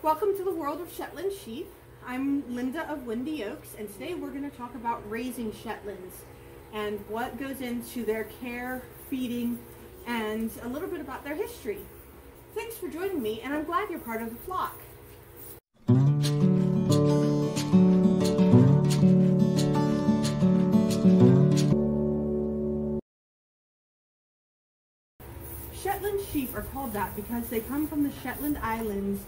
Welcome to the world of Shetland sheep. I'm Linda of Windy Oaks and today we're going to talk about raising Shetlands and what goes into their care, feeding, and a little bit about their history. Thanks for joining me and I'm glad you're part of the flock. Shetland sheep are called that because they come from the Shetland Islands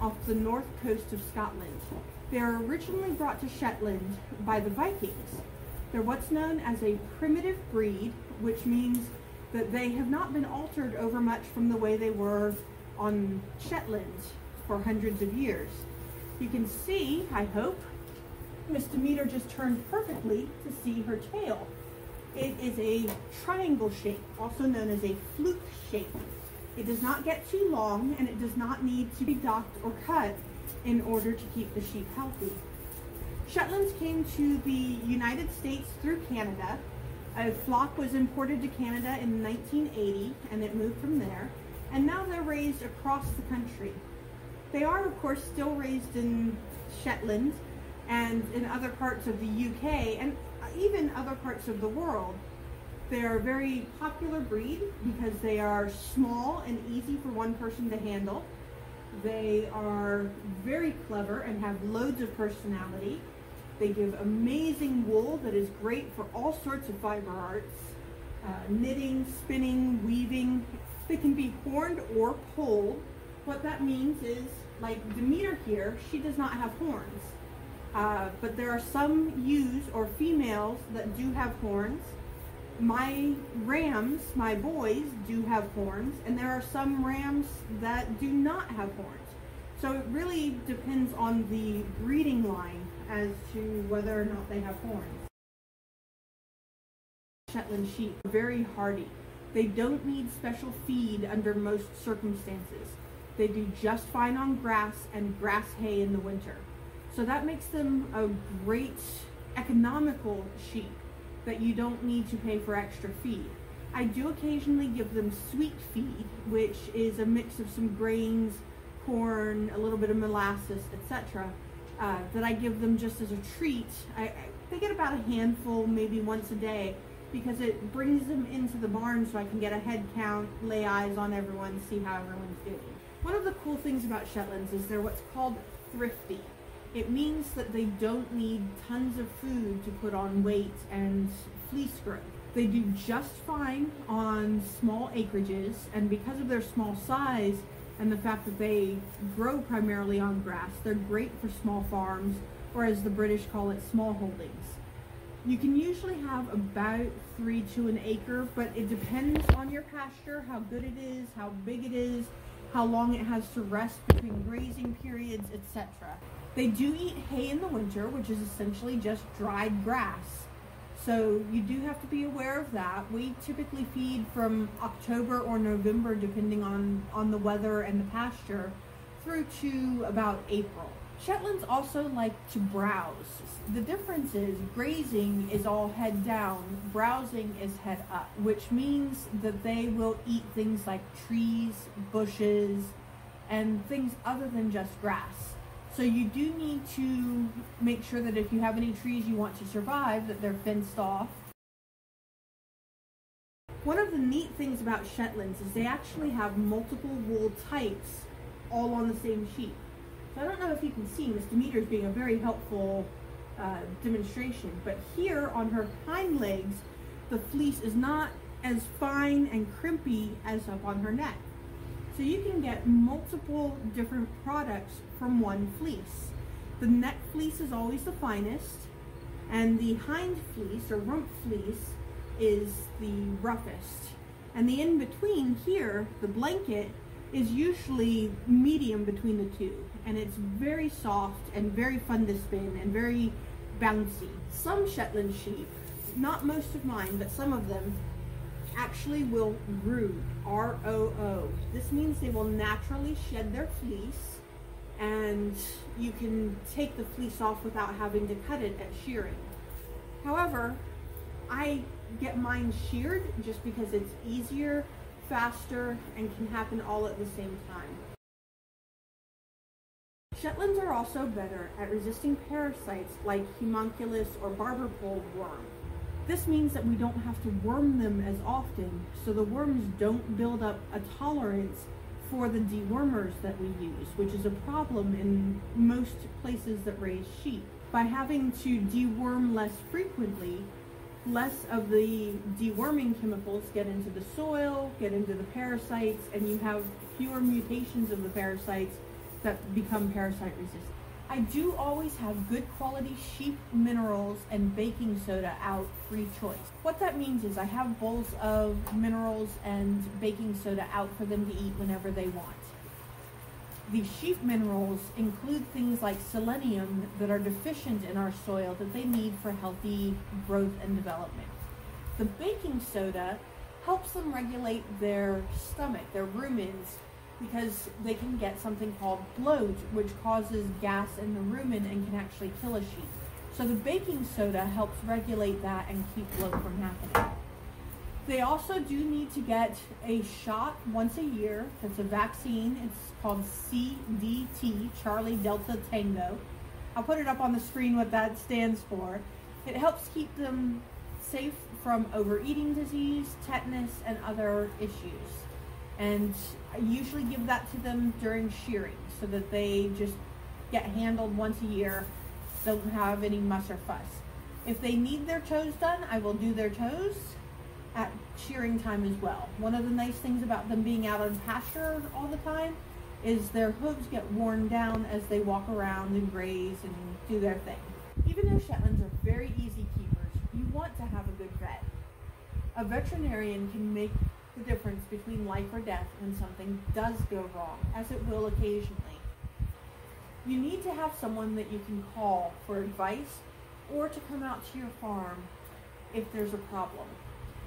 off the north coast of Scotland. They are originally brought to Shetland by the Vikings. They're what's known as a primitive breed, which means that they have not been altered over much from the way they were on Shetland for hundreds of years. You can see, I hope, Miss Demeter just turned perfectly to see her tail. It is a triangle shape, also known as a fluke shape. It does not get too long and it does not need to be docked or cut in order to keep the sheep healthy. Shetlands came to the United States through Canada. A flock was imported to Canada in 1980 and it moved from there. And now they're raised across the country. They are, of course, still raised in Shetland and in other parts of the UK and even other parts of the world. They are a very popular breed because they are small and easy for one person to handle. They are very clever and have loads of personality. They give amazing wool that is great for all sorts of fiber arts. Uh, knitting, spinning, weaving. They can be horned or polled. What that means is, like Demeter here, she does not have horns. Uh, but there are some ewes or females that do have horns. My rams, my boys, do have horns, and there are some rams that do not have horns. So it really depends on the breeding line as to whether or not they have horns. Shetland sheep are very hardy. They don't need special feed under most circumstances. They do just fine on grass and grass hay in the winter. So that makes them a great economical sheep that you don't need to pay for extra feed. I do occasionally give them sweet feed, which is a mix of some grains, corn, a little bit of molasses, etc. Uh, that I give them just as a treat. I, I, they get about a handful maybe once a day because it brings them into the barn so I can get a head count, lay eyes on everyone, see how everyone's doing. One of the cool things about Shetlands is they're what's called thrifty. It means that they don't need tons of food to put on weight and fleece growth. They do just fine on small acreages, and because of their small size and the fact that they grow primarily on grass, they're great for small farms, or as the British call it, small holdings. You can usually have about three to an acre, but it depends on your pasture, how good it is, how big it is, how long it has to rest between grazing periods, etc. They do eat hay in the winter, which is essentially just dried grass. So you do have to be aware of that. We typically feed from October or November, depending on, on the weather and the pasture, through to about April. Shetlands also like to browse. The difference is grazing is all head down, browsing is head up, which means that they will eat things like trees, bushes, and things other than just grass. So you do need to make sure that if you have any trees you want to survive, that they're fenced off. One of the neat things about Shetlands is they actually have multiple wool types all on the same sheep. So I don't know if you can see Miss Demeter's being a very helpful uh, demonstration, but here on her hind legs, the fleece is not as fine and crimpy as up on her neck. So you can get multiple different products from one fleece. The neck fleece is always the finest, and the hind fleece or rump fleece is the roughest. And the in-between here, the blanket, is usually medium between the two. And it's very soft and very fun to spin and very bouncy. Some Shetland sheep, not most of mine, but some of them, actually will roo, R-O-O. This means they will naturally shed their fleece and you can take the fleece off without having to cut it at shearing. However, I get mine sheared just because it's easier, faster, and can happen all at the same time. Shetlands are also better at resisting parasites like Haemonchus or barber pole worm. This means that we don't have to worm them as often, so the worms don't build up a tolerance for the dewormers that we use, which is a problem in most places that raise sheep. By having to deworm less frequently, less of the deworming chemicals get into the soil, get into the parasites, and you have fewer mutations of the parasites that become parasite resistant. I do always have good quality sheep minerals and baking soda out free choice. What that means is I have bowls of minerals and baking soda out for them to eat whenever they want. The sheep minerals include things like selenium that are deficient in our soil that they need for healthy growth and development. The baking soda helps them regulate their stomach, their rumens, because they can get something called bloat, which causes gas in the rumen and can actually kill a sheep. So the baking soda helps regulate that and keep bloat from happening. They also do need to get a shot once a year. It's a vaccine. It's called CDT, Charlie Delta Tango. I'll put it up on the screen what that stands for. It helps keep them safe from overeating disease, tetanus, and other issues and I usually give that to them during shearing so that they just get handled once a year, don't have any muss or fuss. If they need their toes done, I will do their toes at shearing time as well. One of the nice things about them being out on pasture all the time is their hooves get worn down as they walk around and graze and do their thing. Even though Shetlands are very easy keepers, you want to have a good vet. A veterinarian can make the difference between life or death when something does go wrong, as it will occasionally. You need to have someone that you can call for advice or to come out to your farm if there's a problem.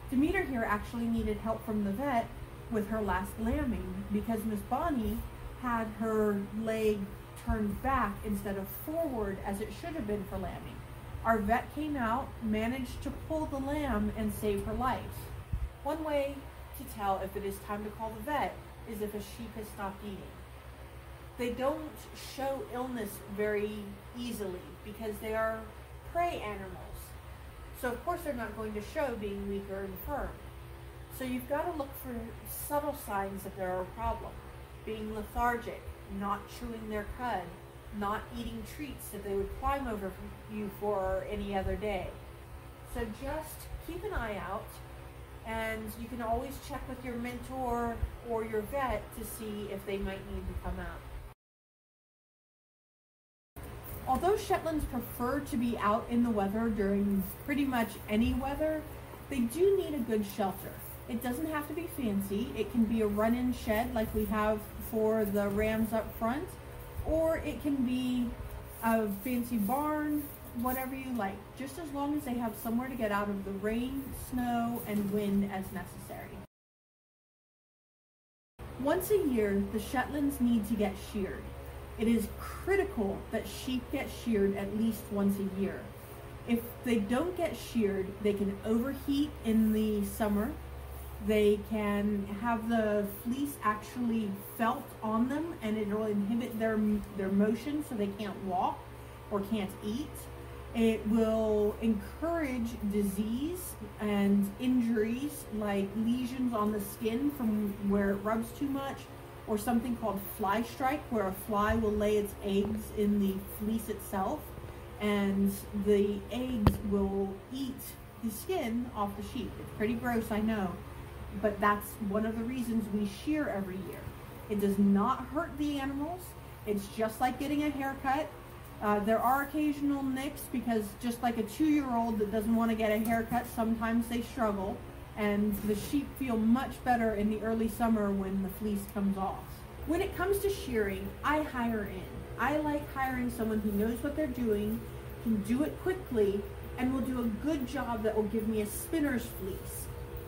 Demeter here actually needed help from the vet with her last lambing because Miss Bonnie had her leg turned back instead of forward as it should have been for lambing. Our vet came out, managed to pull the lamb and save her life. One way to tell if it is time to call the vet is if a sheep has stopped eating. They don't show illness very easily because they are prey animals. So of course they're not going to show being weak or infirm. So you've got to look for subtle signs that there are a problem. Being lethargic, not chewing their cud, not eating treats that they would climb over you for any other day. So just keep an eye out and you can always check with your mentor or your vet to see if they might need to come out. Although Shetlands prefer to be out in the weather during pretty much any weather, they do need a good shelter. It doesn't have to be fancy. It can be a run-in shed like we have for the rams up front, or it can be a fancy barn whatever you like, just as long as they have somewhere to get out of the rain, snow, and wind as necessary. Once a year, the Shetlands need to get sheared. It is critical that sheep get sheared at least once a year. If they don't get sheared, they can overheat in the summer. They can have the fleece actually felt on them and it will inhibit their, their motion so they can't walk or can't eat. It will encourage disease and injuries like lesions on the skin from where it rubs too much or something called fly strike where a fly will lay its eggs in the fleece itself and the eggs will eat the skin off the sheep. It's pretty gross, I know, but that's one of the reasons we shear every year. It does not hurt the animals. It's just like getting a haircut. Uh, there are occasional nicks because just like a two-year-old that doesn't want to get a haircut, sometimes they struggle. And the sheep feel much better in the early summer when the fleece comes off. When it comes to shearing, I hire in. I like hiring someone who knows what they're doing, can do it quickly, and will do a good job that will give me a spinner's fleece.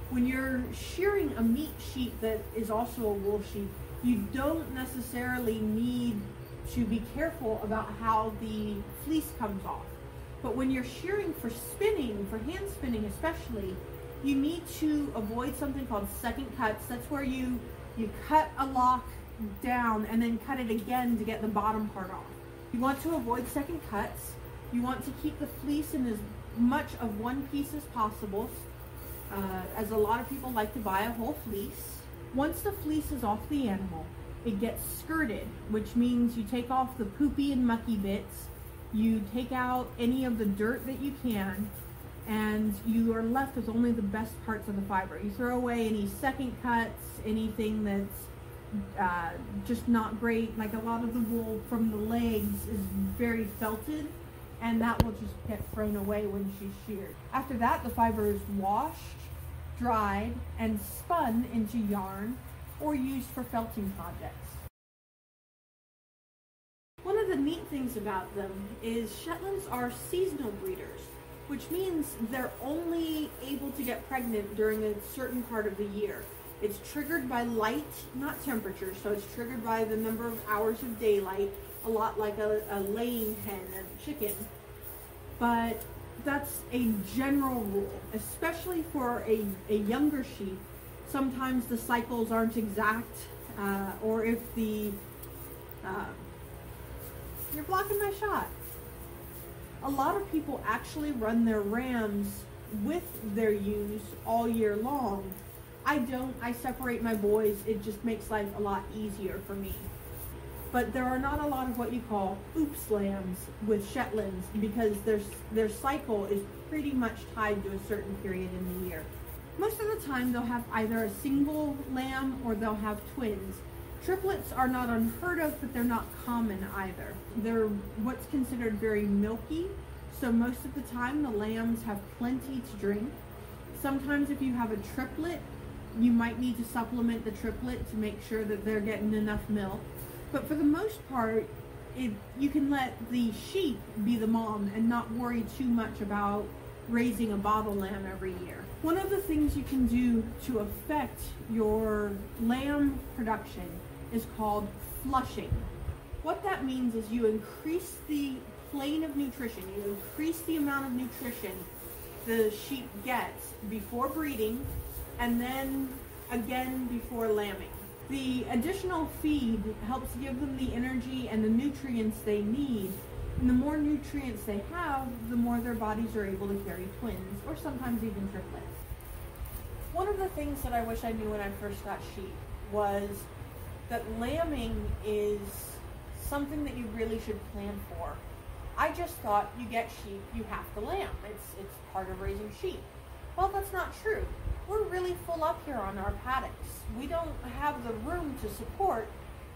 When you're shearing a meat sheep that is also a wool sheep, you don't necessarily need to be careful about how the fleece comes off. But when you're shearing for spinning, for hand spinning especially, you need to avoid something called second cuts. That's where you, you cut a lock down and then cut it again to get the bottom part off. You want to avoid second cuts. You want to keep the fleece in as much of one piece as possible, uh, as a lot of people like to buy a whole fleece. Once the fleece is off the animal, it gets skirted, which means you take off the poopy and mucky bits, you take out any of the dirt that you can, and you are left with only the best parts of the fiber. You throw away any second cuts, anything that's uh, just not great, like a lot of the wool from the legs is very felted, and that will just get thrown away when she's sheared. After that, the fiber is washed, dried, and spun into yarn or used for felting projects. One of the neat things about them is Shetlands are seasonal breeders, which means they're only able to get pregnant during a certain part of the year. It's triggered by light, not temperature, so it's triggered by the number of hours of daylight, a lot like a, a laying hen, and a chicken. But that's a general rule, especially for a, a younger sheep. Sometimes the cycles aren't exact, uh, or if the uh, you're blocking my shot. A lot of people actually run their rams with their ewes all year long. I don't. I separate my boys. It just makes life a lot easier for me. But there are not a lot of what you call oops lambs with Shetlands because their, their cycle is pretty much tied to a certain period in the year. Most of the time they'll have either a single lamb or they'll have twins. Triplets are not unheard of, but they're not common either. They're what's considered very milky, so most of the time the lambs have plenty to drink. Sometimes if you have a triplet, you might need to supplement the triplet to make sure that they're getting enough milk. But for the most part, it, you can let the sheep be the mom and not worry too much about raising a bottle lamb every year. One of the things you can do to affect your lamb production is called flushing. What that means is you increase the plane of nutrition, you increase the amount of nutrition the sheep gets before breeding and then again before lambing. The additional feed helps give them the energy and the nutrients they need. And the more nutrients they have, the more their bodies are able to carry twins or sometimes even triplets. One of the things that I wish I knew when I first got sheep was that lambing is something that you really should plan for. I just thought you get sheep, you have to lamb. It's it's part of raising sheep. Well, that's not true. We're really full up here on our paddocks. We don't have the room to support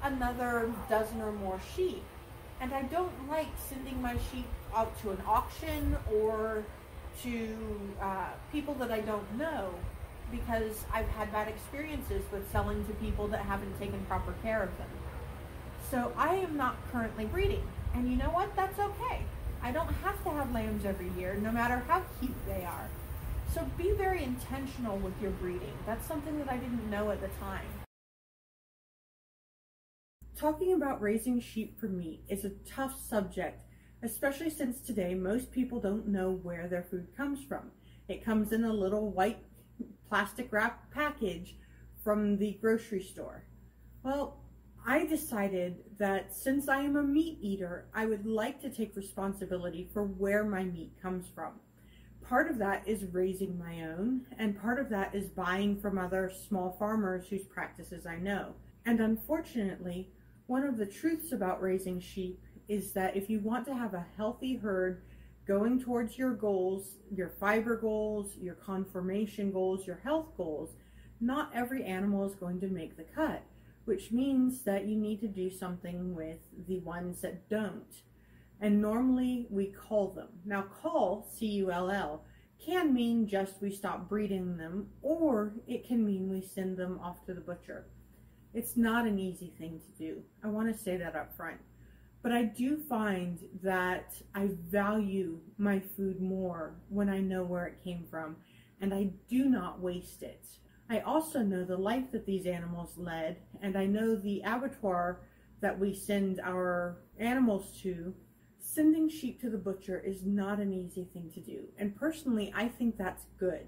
another dozen or more sheep. And I don't like sending my sheep out to an auction or to uh, people that I don't know because I've had bad experiences with selling to people that haven't taken proper care of them. So I am not currently breeding. And you know what? That's okay. I don't have to have lambs every year, no matter how cute they are. So be very intentional with your breeding. That's something that I didn't know at the time. Talking about raising sheep for meat is a tough subject, especially since today most people don't know where their food comes from. It comes in a little white plastic wrap package from the grocery store. Well, I decided that since I am a meat eater, I would like to take responsibility for where my meat comes from. Part of that is raising my own, and part of that is buying from other small farmers whose practices I know. And unfortunately, one of the truths about raising sheep is that if you want to have a healthy herd going towards your goals, your fiber goals, your conformation goals, your health goals, not every animal is going to make the cut, which means that you need to do something with the ones that don't. And normally we cull them. Now, cull, C U L L, can mean just we stop breeding them, or it can mean we send them off to the butcher. It's not an easy thing to do. I want to say that up front. But I do find that I value my food more when I know where it came from and I do not waste it. I also know the life that these animals led and I know the abattoir that we send our animals to. Sending sheep to the butcher is not an easy thing to do. And personally, I think that's good.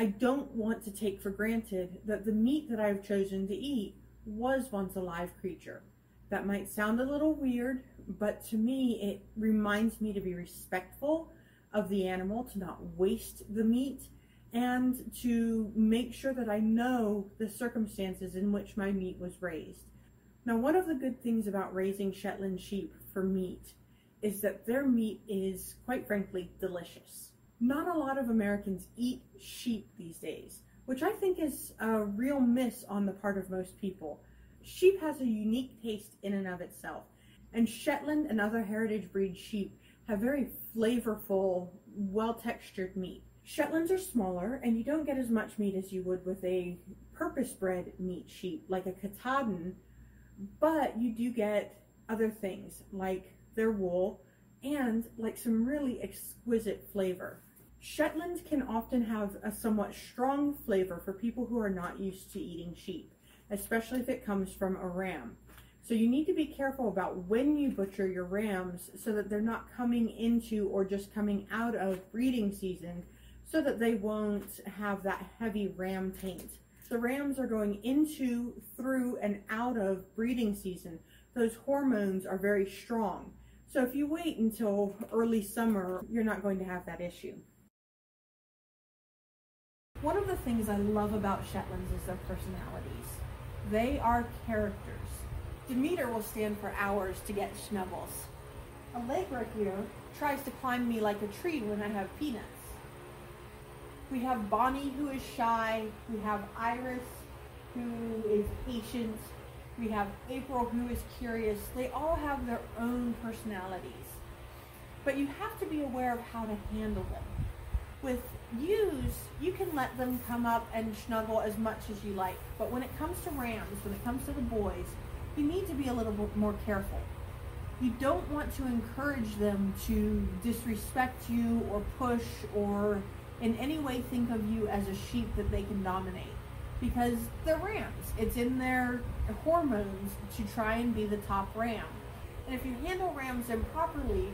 I don't want to take for granted that the meat that I've chosen to eat was once a live creature. That might sound a little weird, but to me, it reminds me to be respectful of the animal, to not waste the meat, and to make sure that I know the circumstances in which my meat was raised. Now, one of the good things about raising Shetland sheep for meat is that their meat is, quite frankly, delicious. Not a lot of Americans eat sheep these days, which I think is a real miss on the part of most people. Sheep has a unique taste in and of itself, and Shetland and other heritage breed sheep have very flavorful, well textured meat. Shetlands are smaller, and you don't get as much meat as you would with a purpose bred meat sheep like a Katahdin, but you do get other things like their wool and like some really exquisite flavor. Shetlands can often have a somewhat strong flavor for people who are not used to eating sheep, especially if it comes from a ram. So you need to be careful about when you butcher your rams so that they're not coming into or just coming out of breeding season so that they won't have that heavy ram taint. The rams are going into, through, and out of breeding season. Those hormones are very strong. So if you wait until early summer, you're not going to have that issue. One of the things I love about Shetlands is their personalities. They are characters. Demeter will stand for hours to get snuggles. Allegra here tries to climb me like a tree when I have peanuts. We have Bonnie who is shy. We have Iris who is patient. We have April who is curious. They all have their own personalities. But you have to be aware of how to handle them. With ewes, you can let them come up and snuggle as much as you like. But when it comes to rams, when it comes to the boys, you need to be a little bit more careful. You don't want to encourage them to disrespect you or push or in any way think of you as a sheep that they can dominate because they're rams. It's in their hormones to try and be the top ram. And if you handle rams improperly,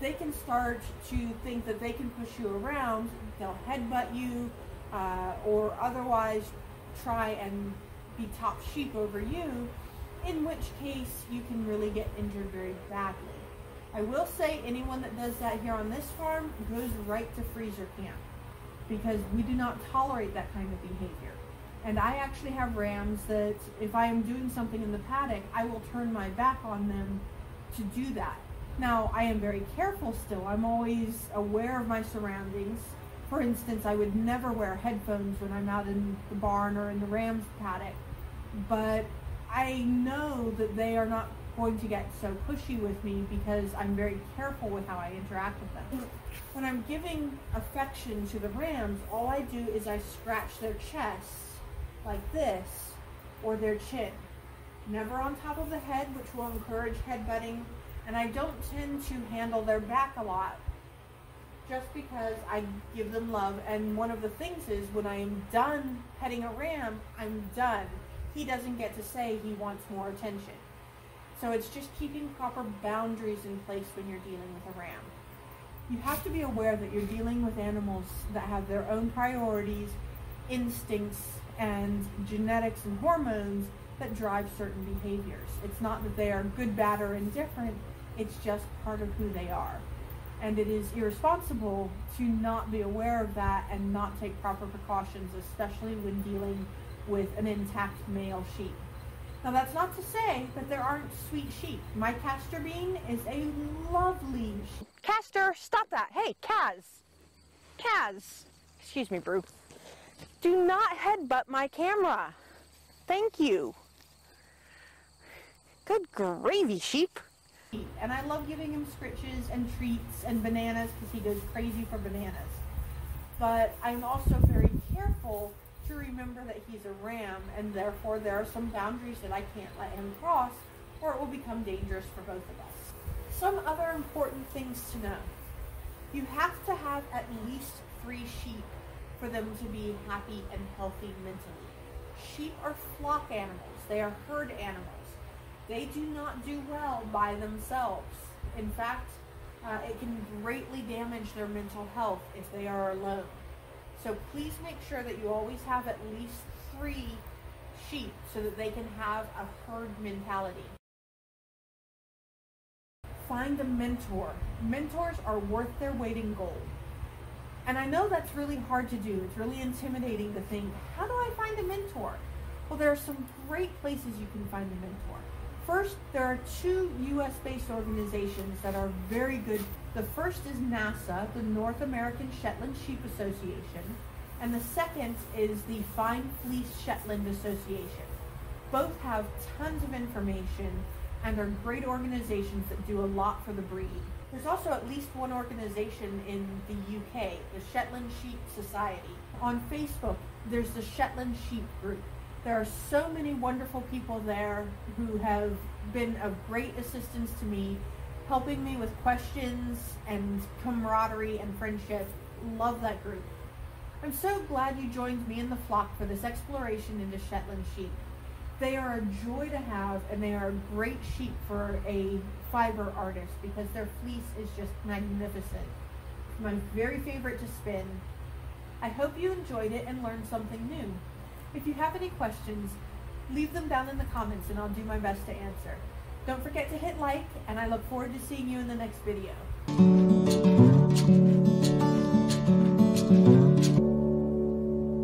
they can start to think that they can push you around, they'll headbutt you, uh, or otherwise try and be top sheep over you, in which case you can really get injured very badly. I will say anyone that does that here on this farm goes right to freezer camp because we do not tolerate that kind of behavior. And I actually have rams that if I am doing something in the paddock, I will turn my back on them to do that. Now, I am very careful still. I'm always aware of my surroundings. For instance, I would never wear headphones when I'm out in the barn or in the ram's paddock. But I know that they are not going to get so pushy with me because I'm very careful with how I interact with them. When I'm giving affection to the rams, all I do is I scratch their chests like this or their chin. Never on top of the head, which will encourage headbutting. And I don't tend to handle their back a lot just because I give them love. And one of the things is when I am done petting a ram, I'm done. He doesn't get to say he wants more attention. So it's just keeping proper boundaries in place when you're dealing with a ram. You have to be aware that you're dealing with animals that have their own priorities, instincts, and genetics and hormones that drive certain behaviors. It's not that they are good, bad, or indifferent, it's just part of who they are. And it is irresponsible to not be aware of that and not take proper precautions, especially when dealing with an intact male sheep. Now, that's not to say that there aren't sweet sheep. My Castor Bean is a lovely sheep. Castor, stop that. Hey, Kaz. Kaz. Excuse me, Brew. Do not headbutt my camera. Thank you. Good gravy, sheep. And I love giving him scritches and treats and bananas because he goes crazy for bananas. But I'm also very careful to remember that he's a ram and therefore there are some boundaries that I can't let him cross or it will become dangerous for both of us. Some other important things to know. You have to have at least three sheep for them to be happy and healthy mentally. Sheep are flock animals, they are herd animals. They do not do well by themselves. In fact, uh, it can greatly damage their mental health if they are alone. So please make sure that you always have at least three sheep so that they can have a herd mentality. find a mentor. Mentors are worth their weight in gold. And I know that's really hard to do. It's really intimidating to think, how do I find a mentor? Well, there are some great places you can find a mentor. First, there are two US based organizations that are very good. The first is NASA, the North American Shetland Sheep Association, and the second is the Fine Fleece Shetland Association. Both have tons of information and are great organizations that do a lot for the breed. There's also at least one organization in the UK, the Shetland Sheep Society. On Facebook, there's the Shetland Sheep Group. There are so many wonderful people there who have been of great assistance to me, helping me with questions and camaraderie and friendship. Love that group. I'm so glad you joined me in the flock for this exploration into Shetland sheep. They are a joy to have and they are a great sheep for a fiber artist because their fleece is just magnificent. My very favorite to spin. I hope you enjoyed it and learned something new. If you have any questions, leave them down in the comments and I'll do my best to answer. Don't forget to hit like and I look forward to seeing you in the next video.